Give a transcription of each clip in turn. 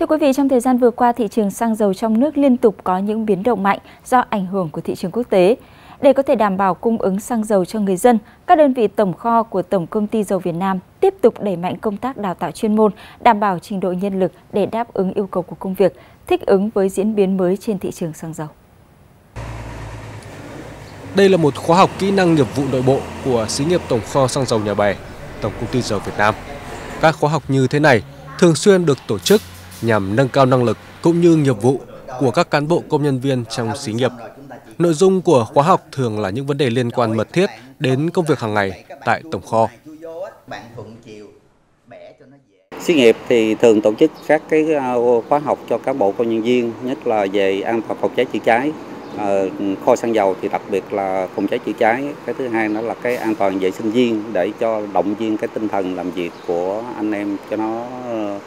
Thưa quý vị, trong thời gian vừa qua, thị trường xăng dầu trong nước liên tục có những biến động mạnh do ảnh hưởng của thị trường quốc tế. Để có thể đảm bảo cung ứng xăng dầu cho người dân, các đơn vị tổng kho của Tổng Công ty Dầu Việt Nam tiếp tục đẩy mạnh công tác đào tạo chuyên môn, đảm bảo trình độ nhân lực để đáp ứng yêu cầu của công việc, thích ứng với diễn biến mới trên thị trường xăng dầu. Đây là một khóa học kỹ năng nghiệp vụ nội bộ của xí nghiệp tổng kho xăng dầu Nhà Bè, Tổng Công ty Dầu Việt Nam. Các khóa học như thế này thường xuyên được tổ chức nhằm nâng cao năng lực cũng như nghiệp vụ của các cán bộ công nhân viên trong xí nghiệp. Nội dung của khóa học thường là những vấn đề liên quan mật thiết đến công việc hàng ngày tại tổng kho. Xí nghiệp thì thường tổ chức các cái ờ, khóa học cho cán bộ công nhân viên, nhất là về an toàn phòng cháy chữa cháy. Ờ, kho xăng dầu thì đặc biệt là phòng cháy chữa cháy. Cái thứ hai đó là cái an toàn vệ sinh viên để cho động viên cái tinh thần làm việc của anh em cho nó ờ,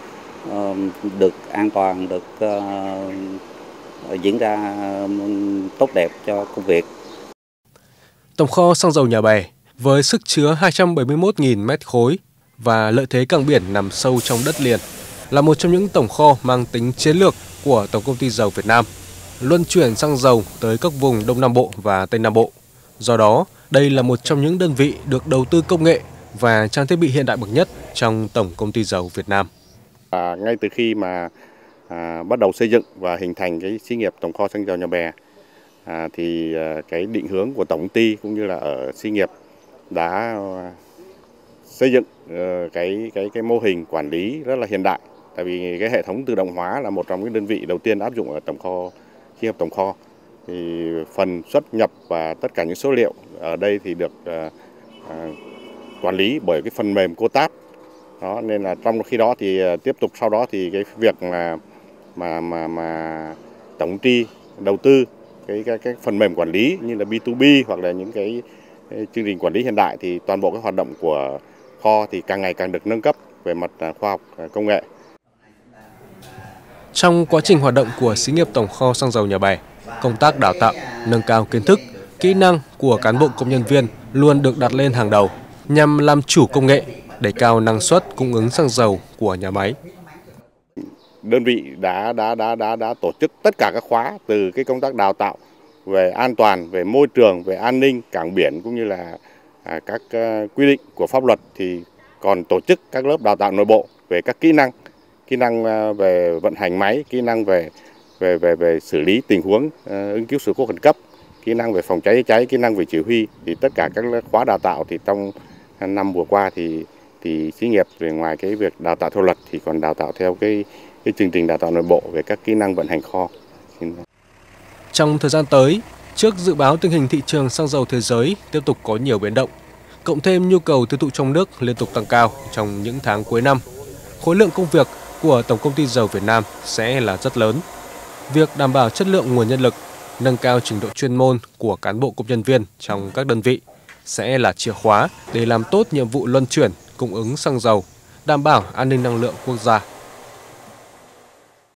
được an toàn, được ờ, diễn ra tốt đẹp cho công việc. Tổng kho xăng dầu Nhà Bè với sức chứa 271.000 mét khối và lợi thế cảng biển nằm sâu trong đất liền là một trong những tổng kho mang tính chiến lược của Tổng công ty dầu Việt Nam, luân chuyển xăng dầu tới các vùng Đông Nam Bộ và Tây Nam Bộ. Do đó, đây là một trong những đơn vị được đầu tư công nghệ và trang thiết bị hiện đại bậc nhất trong Tổng công ty dầu Việt Nam. À, ngay từ khi mà à, bắt đầu xây dựng và hình thành cái xí nghiệp tổng kho xăng dầu Nhà Bè à, thì à, cái định hướng của tổng công ty cũng như là ở xí nghiệp đã à, xây dựng à, cái cái cái mô hình quản lý rất là hiện đại. Tại vì cái hệ thống tự động hóa là một trong những đơn vị đầu tiên áp dụng ở tổng kho xí nghiệp tổng kho. Thì phần xuất nhập và tất cả những số liệu ở đây thì được à, à, quản lý bởi cái phần mềm COTAP đó nên là trong khi đó thì ờ, tiếp tục sau đó thì cái việc mà mà mà mà tổng ty đầu tư cái, cái cái phần mềm quản lý như là B2B hoặc là những cái, cái chương trình quản lý hiện đại thì toàn bộ các hoạt động của kho thì càng ngày càng được nâng cấp về mặt ờ, khoa học ờ, công nghệ. Trong quá trình hoạt động của xí nghiệp tổng kho xăng dầu Nhà Bè, công tác đào tạo, nâng cao kiến thức, kỹ năng của cán bộ công nhân viên luôn được đặt lên hàng đầu nhằm làm chủ công nghệ, đẩy cao năng suất cung ứng xăng dầu của nhà máy. Đơn vị đã đã đã đã đã tổ chức tất cả các khóa từ cái công tác đào tạo về an toàn, về môi trường, về an ninh cảng biển cũng như là à, các ờ, quy định của pháp luật thì còn tổ chức các lớp đào tạo nội bộ về các kỹ năng kỹ năng ờ, về vận hành máy kỹ năng về về về về xử lý tình huống ờ, ứng cứu sự cố khẩn cấp kỹ năng về phòng cháy cháy kỹ năng về chỉ huy thì tất cả các khóa đào tạo thì trong năm vừa qua thì thì xí nghiệp về ngoài cái việc đào tạo theo luật thì còn đào tạo theo cái cái chương trình đào tạo nội bộ về các kỹ năng vận hành kho. Trong thời gian tới, Trước dự báo tình hình thị trường xăng dầu thế giới tiếp tục có nhiều biến động, cộng thêm nhu cầu tiêu thụ trong nước liên tục tăng cao trong những tháng cuối năm, khối lượng công việc của Tổng công ty dầu Việt Nam sẽ là rất lớn. Việc đảm bảo chất lượng nguồn nhân lực, nâng cao trình độ chuyên môn của cán bộ công nhân viên trong các đơn vị sẽ là chìa khóa để làm tốt nhiệm vụ luân chuyển cung ứng xăng dầu, đảm bảo an ninh năng lượng quốc gia.